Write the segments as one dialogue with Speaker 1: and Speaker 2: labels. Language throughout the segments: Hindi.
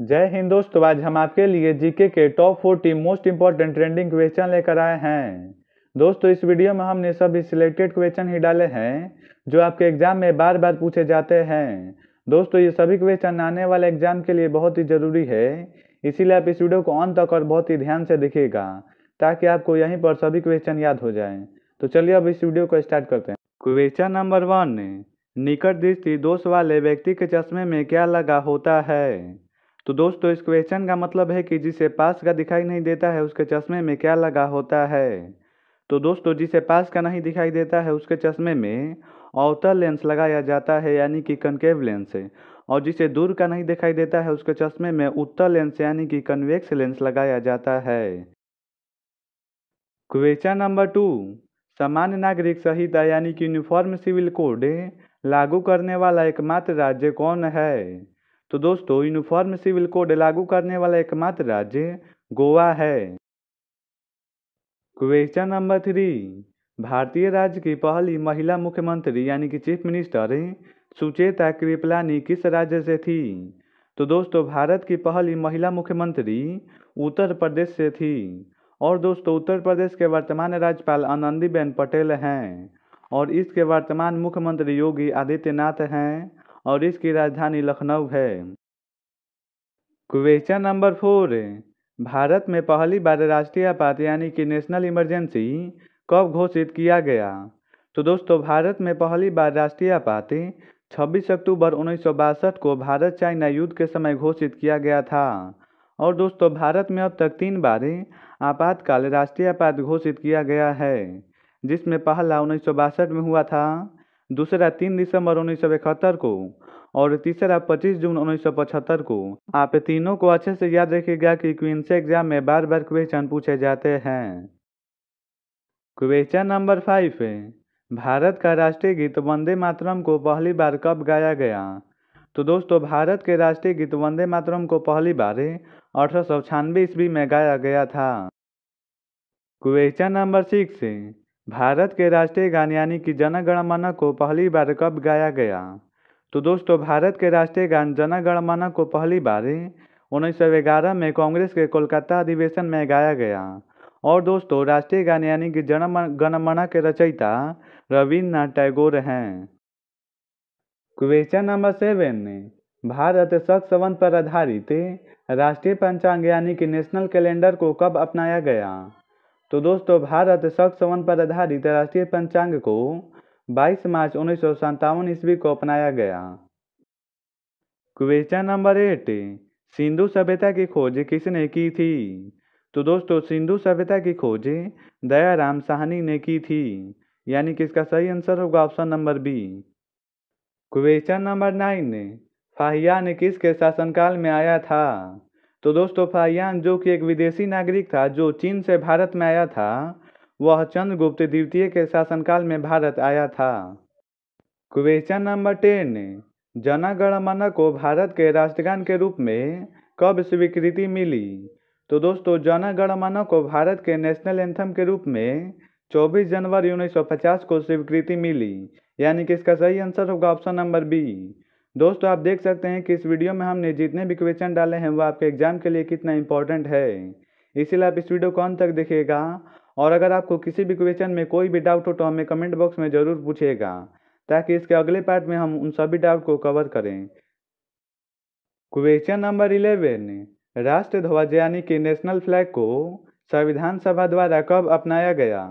Speaker 1: जय हिंद दोस्तों, आज हम आपके लिए जीके के top 40 most important trending question लेकर आए हैं। दोस्तों, इस वीडियो में हमने सभी सिलेक्टेड क्वेश्चन ही डाले हैं, जो आपके एग्ज़ाम में बार बार पूछे जाते हैं। दोस्तों, ये सभी क्वेश्चन आने वाले एग्ज़ाम के लिए बहुत ही ज़रूरी है, इसीलिए आप इस वीडियो को अंत तक और बहुत ही ध्यान से देखिएगा, ताकि आपको यहीं पर सभी क्वेश्चन याद हो जाए। तो चलिए अब इस वीडियो को स्टार्ट करते हैं। क्वेश्चन नंबर वन निकट दृष्टि दोष वाले व्यक्ति के चश्मे में क्या लगा होता है? तो दोस्तों, इस क्वेश्चन का मतलब है कि जिसे पास का दिखाई नहीं देता है, उसके चश्मे में क्या लगा होता है? तो दोस्तों, जिसे पास का नहीं दिखाई देता है, उसके चश्मे में अवतल लेंस लगाया जाता है, यानी कि कनकेव लेंस और जिसे दूर का नहीं दिखाई देता है, उसके चश्मे में उत्तर लेंस यानी कि कन्वेक्स लेंस लगाया जाता है. क्वेश्चन नंबर टू सामान्य नागरिक संहिता, यानी कि यूनिफॉर्म सिविल कोड लागू करने वाला एकमात्र राज्य कौन है? तो दोस्तों यूनिफॉर्म सिविल कोड लागू करने वाला एकमात्र राज्य गोवा है। क्वेश्चन नंबर थ्री भारतीय राज्य की पहली महिला मुख्यमंत्री यानी कि चीफ मिनिस्टर सुचेता कृपलानी किस राज्य से थी? तो दोस्तों, भारत की पहली महिला मुख्यमंत्री उत्तर प्रदेश से थी। और दोस्तों, उत्तर प्रदेश के वर्तमान राज्यपाल आनंदीबेन पटेल हैं। और इसके वर्तमान मुख्यमंत्री योगी आदित्यनाथ हैं। और इसकी राजधानी लखनऊ है। क्वेश्चन नंबर फोर भारत में पहली बार राष्ट्रीय आपात यानी कि नेशनल इमरजेंसी कब घोषित किया गया? तो दोस्तों, भारत में पहली बार राष्ट्रीय आपात 26 अक्टूबर उन्नीस सौ बासठ को भारत चाइना युद्ध के समय घोषित किया गया था। और दोस्तों, भारत में अब तक तीन बार आपातकाल राष्ट्रीय आपात घोषित किया गया है, जिसमें पहला उन्नीस सौ बासठ में हुआ था दूसरा तीन दिसंबर उन्नीस सौ इकहत्तर को और तीसरा पच्चीस जून उन्नीस सौ पचहत्तर को। आप तीनों को अच्छे से याद रखिएगा कि क्वींस एग्ज़ाम में बार बार क्वेश्चन पूछे जाते हैं। Question number five. भारत का राष्ट्रीय गीत वंदे मातरम को पहली बार कब गाया गया? तो दोस्तों, भारत के राष्ट्रीय गीत वंदे मातरम को पहली बार अठारह ईस्वी में गाया गया था। Question number six. भारत के राष्ट्रीय गान यानी कि जन मन को पहली बार कब गाया गया? तो दोस्तों, भारत के राष्ट्रीय गान जन गण मन को पहली बार उन्नीस सौ ग्यारह में कांग्रेस के कोलकाता अधिवेशन में गाया गया। और दोस्तों, राष्ट्रीय गान यानी कि जन गणमना के रचयिता रविन्द्रनाथ टैगोर हैं। क्वेश्चन नंबर सेवन भारत संबंध पर आधारित राष्ट्रीय पंचांग यानी कि नेशनल कैलेंडर को कब अपनाया गया? तो दोस्तों, भारत संबंध पर आधारित राष्ट्रीय पंचांग को 22 मार्च उन्नीस सौ सत्तावन ईस्वी को अपनाया गया। क्वेश्चन नंबर एट सिंधु सभ्यता की खोज किसने की थी? तो दोस्तों, सिंधु सभ्यता की खोज दयाराम साहनी ने की थी, यानी कि इसका सही आंसर होगा option number B. Question number nine, Fahien किसके शासनकाल में आया था? तो दोस्तों फाहियान जो कि एक विदेशी नागरिक था, जो चीन से भारत में आया था, वह चंद्रगुप्त द्वितीय के शासनकाल में भारत आया था। क्वेश्चन नंबर टेन जनगण मन को भारत के राष्ट्रगान के रूप में कब स्वीकृति मिली? तो दोस्तों जनगण मन को भारत के नेशनल एंथम के रूप में 24 जनवरी 1950 को स्वीकृति मिली। यानी कि इसका सही आंसर होगा ऑप्शन नंबर बी। दोस्तों, आप देख सकते हैं कि इस वीडियो में हमने जितने भी क्वेश्चन डाले हैं, वो आपके एग्ज़ाम के लिए कितना इंपॉर्टेंट है। इसीलिए आप इस वीडियो को अंत तक देखिएगा और अगर आपको किसी भी क्वेश्चन में कोई भी डाउट हो तो हमें कमेंट बॉक्स में ज़रूर पूछिएगा, ताकि इसके अगले पार्ट में हम उन सभी डाउट को कवर करें। क्वेश्चन नंबर इलेवन राष्ट्र ध्वज यानी कि नेशनल फ्लैग को संविधान सभा द्वारा कब अपनाया गया?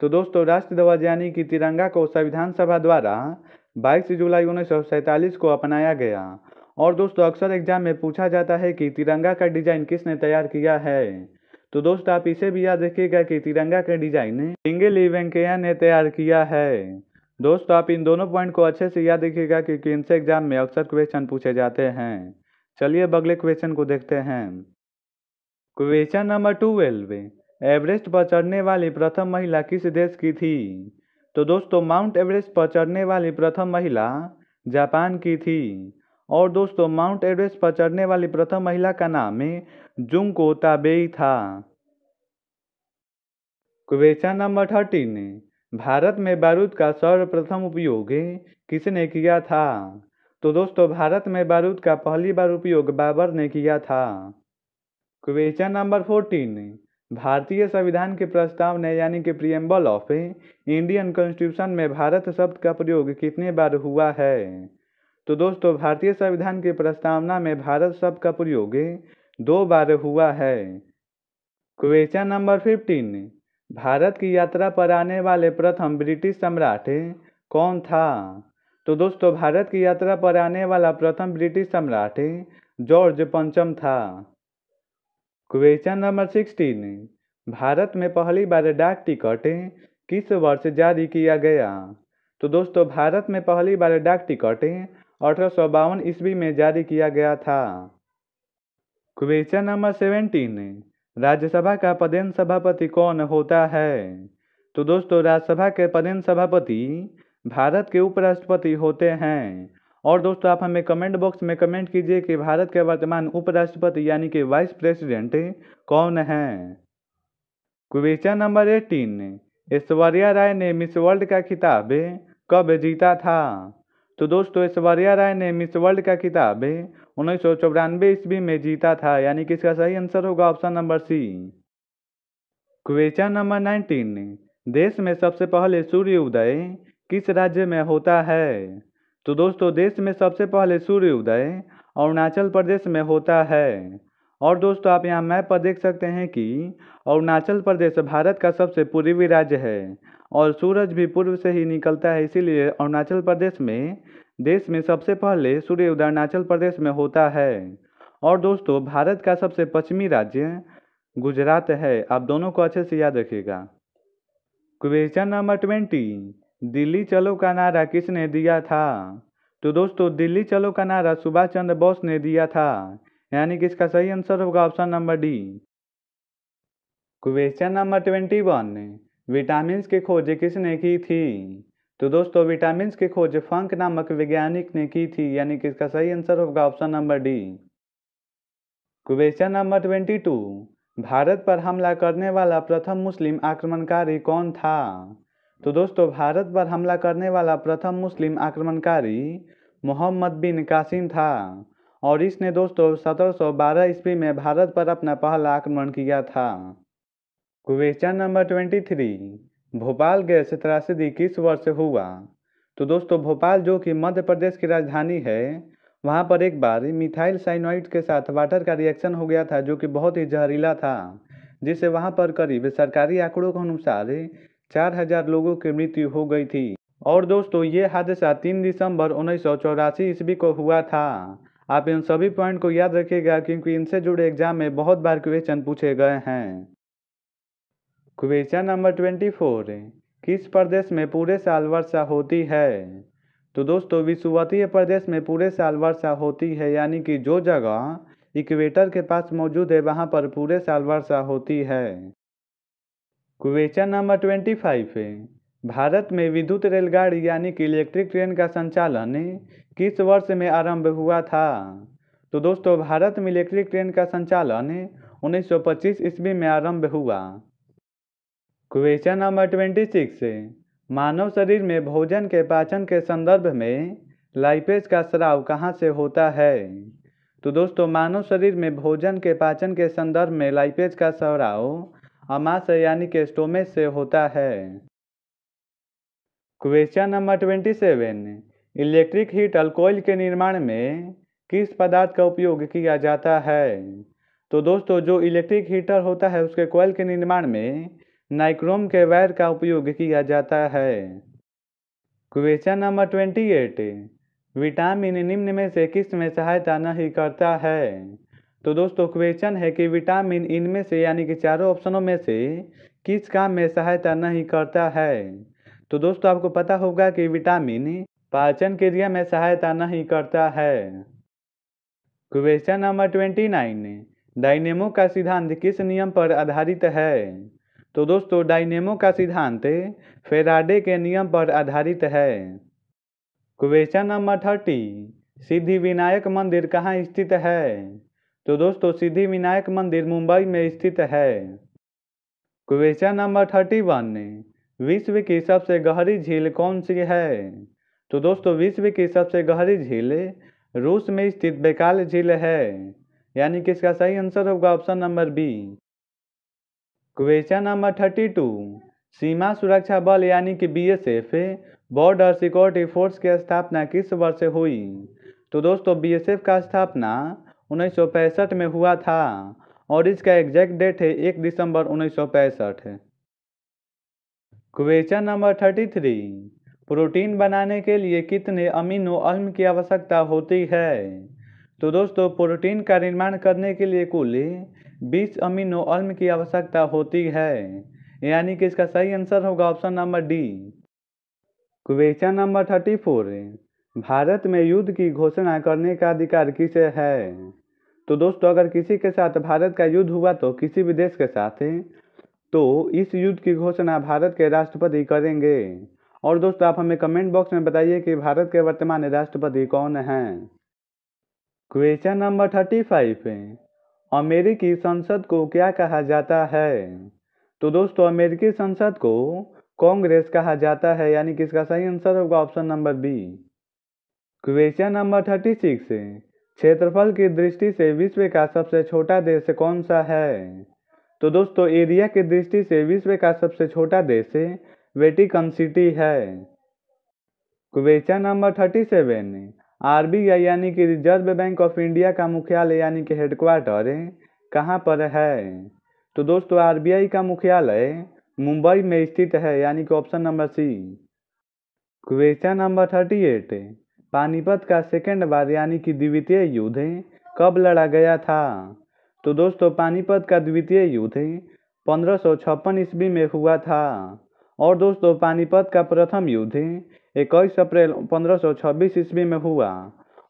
Speaker 1: तो दोस्तों राष्ट्र ध्वज यानी कि तिरंगा को संविधान सभा द्वारा 22 जुलाई उन्नीस सौ सैंतालीस को अपनाया गया। और दोस्तों, अक्सर एग्ज़ाम में पूछा जाता है कि तिरंगा का डिज़ाइन किसने तैयार किया है? तो दोस्तों, आप इसे भी याद रखिएगा कि तिरंगा का डिज़ाइन सिंगल वेंकैया ने तैयार किया है। दोस्तों, आप इन दोनों पॉइंट को अच्छे से याद रखिएगा क्योंकि इनसे एग्ज़ाम में अक्सर क्वेश्चन पूछे जाते हैं। चलिए अगले क्वेश्चन को देखते हैं। क्वेश्चन नंबर ट्वेल्व, एवरेस्ट पर चढ़ने वाली प्रथम महिला किस देश की थी? तो दोस्तों, माउंट एवरेस्ट पर चढ़ने वाली प्रथम महिला जापान की थी। और दोस्तों, माउंट एवरेस्ट पर चढ़ने वाली प्रथम महिला का नाम है जुंको ताबेई था। क्वेश्चन नंबर थर्टीन, भारत में बारूद का सर्वप्रथम उपयोग किसने किया था? तो दोस्तों, भारत में बारूद का पहली बार उपयोग बाबर ने किया था। क्वेश्चन नंबर फोर्टीन भारतीय संविधान के प्रस्ताव ने यानी कि प्रियम्बल ऑफ़ इंडियन कॉन्स्टिट्यूशन में भारत शब्द का प्रयोग कितने बार हुआ है? तो दोस्तों, भारतीय संविधान की प्रस्तावना में भारत शब्द का प्रयोग दो बार हुआ है। क्वेश्चन नंबर फिफ्टीन भारत की यात्रा पर आने वाले प्रथम ब्रिटिश सम्राट कौन था? तो दोस्तों, भारत की यात्रा पर आने वाला प्रथम ब्रिटिश सम्राट जॉर्ज पंचम था। क्वेश्चन नंबर सिक्सटीन भारत में पहली बार डाक टिकट किस वर्ष जारी किया गया? तो दोस्तों, भारत में पहली बार डाक टिकट अठारह सौ बावन ईस्वी में जारी किया गया था। क्वेश्चन नंबर सेवेंटीन राज्यसभा का पदेन सभापति कौन होता है? तो दोस्तों, राज्यसभा के पदेन सभापति भारत के उपराष्ट्रपति होते हैं। और दोस्तों, आप हमें कमेंट बॉक्स में कमेंट कीजिए कि भारत के वर्तमान उपराष्ट्रपति यानी कि वाइस प्रेसिडेंट कौन हैं? Question number eighteen Aishwarya Rai ने मिस वर्ल्ड का खिताब कब जीता था? तो दोस्तों, ऐश्वर्या राय ने मिस वर्ल्ड का खिताब उन्नीस सौ चौरानवे ईस्वी में जीता था। यानी कि इसका सही आंसर होगा option number C question number nineteen देश में सबसे पहले सूर्य उदय किस राज्य में होता है? तो दोस्तों, देश में सबसे पहले सूर्य उदय अरुणाचल प्रदेश में होता है। और दोस्तों, आप यहाँ मैप पर देख सकते हैं कि अरुणाचल प्रदेश भारत का सबसे पूर्वी राज्य है और सूरज भी पूर्व से ही निकलता है, इसीलिए अरुणाचल प्रदेश में, देश में सबसे पहले सूर्य उदय अरुणाचल प्रदेश में होता है। और दोस्तों, भारत का सबसे पश्चिमी राज्य गुजरात है। आप दोनों को अच्छे से याद रखिएगा। Question number twenty. दिल्ली चलो का नारा किसने दिया था? तो दोस्तों, दिल्ली चलो का नारा सुभाष चंद्र बोस ने दिया था। यानी कि इसका सही आंसर होगा option number D? Question number twenty one vitamin की खोज किसने की थी? तो दोस्तों विटामिन की खोज फंक नामक वैज्ञानिक ने की थी। यानी कि इसका सही आंसर होगा option number D? Question number twenty two, Bharat पर हमला करने वाला प्रथम मुस्लिम आक्रमणकारी कौन था? तो दोस्तों, भारत पर हमला करने वाला प्रथम मुस्लिम आक्रमणकारी मोहम्मद बिन कासिम था और इसने दोस्तों 1712 ईस्वी में भारत पर अपना पहला आक्रमण किया था। Question number twenty three Bhopal gas त्रासदी किस वर्ष हुआ? तो दोस्तों, भोपाल, जो कि मध्य प्रदेश की राजधानी है, वहाँ पर एक बार मिथाइल साइनोइड के साथ वाटर का रिएक्शन हो गया था, जो कि बहुत ही जहरीला था जिससे वहाँ पर करीब सरकारी आंकड़ों के अनुसार चार हज़ार लोगों की मृत्यु हो गई थी। और दोस्तों, ये हादसा तीन दिसंबर उन्नीस सौ चौरासी ईस्वी को हुआ था। आप इन सभी पॉइंट को याद रखिएगा, क्योंकि इनसे जुड़े एग्ज़ाम में बहुत बार क्वेश्चन पूछे गए हैं। क्वेश्चन नंबर ट्वेंटी फोर, किस प्रदेश में पूरे साल वर्षा होती है? तो दोस्तों विषुवतीय प्रदेश में पूरे साल वर्षा होती है, यानी कि जो जगह इक्वेटर के पास मौजूद है, वहाँ पर पूरे साल वर्षा होती है। क्वेश्चन नंबर ट्वेंटी फाइव है। भारत में विद्युत रेलगाड़ी यानी कि इलेक्ट्रिक ट्रेन का संचालन किस वर्ष में आरंभ हुआ था? तो दोस्तों, भारत में इलेक्ट्रिक ट्रेन का संचालन 1925 ईस्वी में आरंभ हुआ। क्वेश्चन नंबर ट्वेंटी सिक्स मानव शरीर में भोजन के पाचन के संदर्भ में लाइपेज का स्राव कहाँ से होता है? तो दोस्तों, मानव शरीर में भोजन के पाचन के संदर्भ में लाइपेज का स्राव अमाशय यानी कि स्टोमेज से होता है। Question number twenty seven. Electric heat अल्कोइल के निर्माण में किस पदार्थ का उपयोग किया जाता है? तो दोस्तों, जो इलेक्ट्रिक हीटर होता है, उसके कोयल के निर्माण में नाइक्रोम के वायर का उपयोग किया जाता है। Question number twenty eight. Vitamin निम्न में से किसमें सहायता नहीं करता है? तो दोस्तों क्वेश्चन है कि विटामिन इनमें से, यानी कि चारों ऑप्शनों में से किस काम में सहायता नहीं करता है? तो दोस्तों, आपको पता होगा कि विटामिन पाचन क्रिया में सहायता नहीं करता है। Question number twenty nine dynamo का सिद्धांत किस नियम पर आधारित है? तो दोस्तों डायनेमो का सिद्धांत फेराडे के नियम पर आधारित है। Question number thirty Siddhi Vinayak मंदिर कहाँ स्थित है? तो दोस्तों सिद्धि विनायक मंदिर मुंबई में स्थित है। क्वेश्चन नंबर थर्टी वन, विश्व की सबसे गहरी झील कौन सी है? तो दोस्तों, विश्व की सबसे गहरी झील रूस में स्थित बेकाल झील है। यानी कि इसका सही आंसर होगा option number B? Question number thirty two, सीमा सुरक्षा बल यानी कि बीएसएफ, बॉर्डर सिक्योरिटी फोर्स की स्थापना किस वर्ष हुई? तो दोस्तों, बीएसएफ का स्थापना 1965 में हुआ था और इसका एग्जैक्ट डेट है एक दिसंबर उन्नीस है question number thirty three. Protein बनाने के लिए कितने अमीनो अम्ल की आवश्यकता होती है? तो दोस्तों, प्रोटीन का निर्माण करने के लिए कुल 20 अमीनो अम्ल की आवश्यकता होती है। यानी कि इसका सही आंसर होगा option number D. Question number thirty four. Bharat में युद्ध की घोषणा करने का अधिकार किसे है? तो दोस्तों, अगर किसी के साथ भारत का युद्ध हुआ तो किसी भी देश के साथ तो इस युद्ध की घोषणा भारत के राष्ट्रपति करेंगे। और दोस्तों, आप हमें कमेंट बॉक्स में बताइए कि भारत के वर्तमान राष्ट्रपति कौन हैं? क्वेश्चन नंबर थर्टी फाइव अमेरिकी संसद को क्या कहा जाता है? तो दोस्तों, अमेरिकी संसद को कांग्रेस कहा जाता है, यानी कि इसका सही आंसर होगा option number B. Question number thirty six क्षेत्रफल की दृष्टि से विश्व का सबसे छोटा देश कौन सा है? तो दोस्तों, एरिया की दृष्टि से विश्व का सबसे छोटा देश वेटिकन सिटी है। Question number thirty seven RBI यानी कि रिज़र्व बैंक ऑफ़ इंडिया का मुख्यालय यानी कि हेडक्वार्टर कहाँ पर है? तो दोस्तों, आरबीआई का मुख्यालय मुंबई में स्थित है, यानी कि option number C question number thirty eight Panipat का सेकेंड बार यानी कि द्वितीय युद्ध कब लड़ा गया था? तो दोस्तों, पानीपत का द्वितीय युद्ध पंद्रह सौ छप्पन ईस्वी में हुआ था। और दोस्तों, पानीपत का प्रथम युद्ध इक्कीस अप्रैल पंद्रह सौ छब्बीस ईस्वी में हुआ।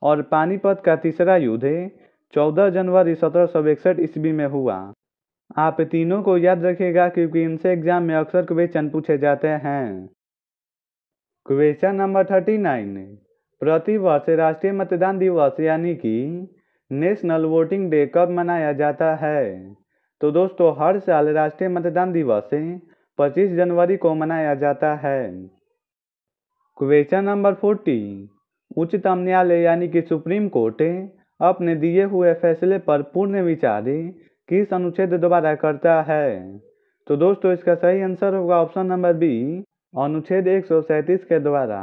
Speaker 1: और पानीपत का तीसरा युद्ध चौदह जनवरी सत्रह सौ इकसठ ईस्वी में हुआ। आप तीनों को याद रखिएगा क्योंकि इनसे एग्ज़ाम में अक्सर क्वेश्चन पूछे जाते हैं। क्वेश्चन नंबर थर्टी नाइन प्रति वर्ष राष्ट्रीय मतदान दिवस यानी कि नेशनल वोटिंग डे कब मनाया जाता है? तो दोस्तों, हर साल राष्ट्रीय मतदान दिवस 25 जनवरी को मनाया जाता है। क्वेश्चन नंबर फोर्टी उच्चतम न्यायालय यानी कि सुप्रीम कोर्ट अपने दिए हुए फैसले पर पूर्ण विचार किस अनुच्छेद द्वारा करता है। तो दोस्तों, इसका सही आंसर होगा ऑप्शन नंबर बी अनुच्छेद एक सौ सैंतीस के द्वारा।